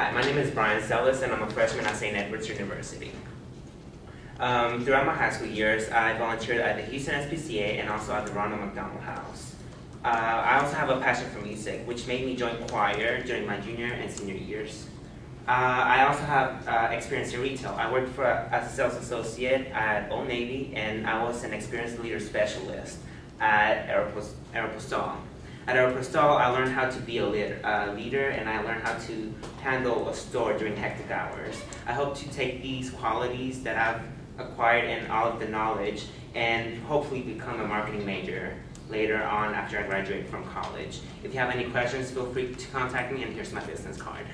Hi, my name is Brian Sellis, and I'm a freshman at St. Edward's University. Um, throughout my high school years, I volunteered at the Houston SPCA and also at the Ronald McDonald House. Uh, I also have a passion for music, which made me join choir during my junior and senior years. Uh, I also have uh, experience in retail. I worked for as a sales associate at Old Navy, and I was an experienced leader specialist at Aeropostale. At Aeropostale, I learned how to be a leader, leader, and I learned how to handle a store during hectic hours. I hope to take these qualities that I've acquired and all of the knowledge and hopefully become a marketing major later on after I graduate from college. If you have any questions, feel free to contact me, and here's my business card.